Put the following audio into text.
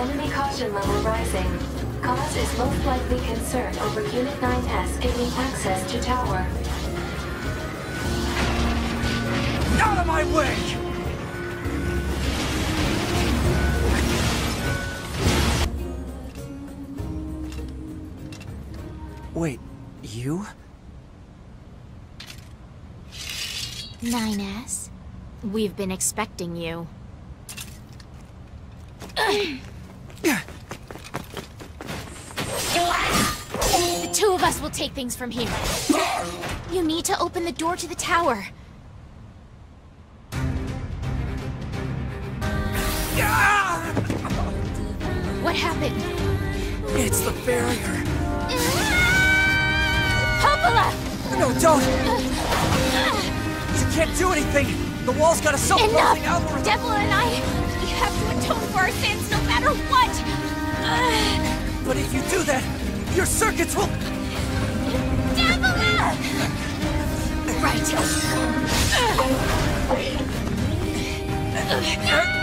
oxygen level rising. Cause is most likely concern over Unit 9S gaining access to tower. Out of my way! Wait, you? 9S, we've been expecting you. The two of us will take things from here. You need to open the door to the tower. What happened? It's the barrier. Popola! No, don't! You can't do anything! The wall's got a self-closing Enough! algorithm! Devola and I, But if you do that, your circuits will... Down below! Right. No!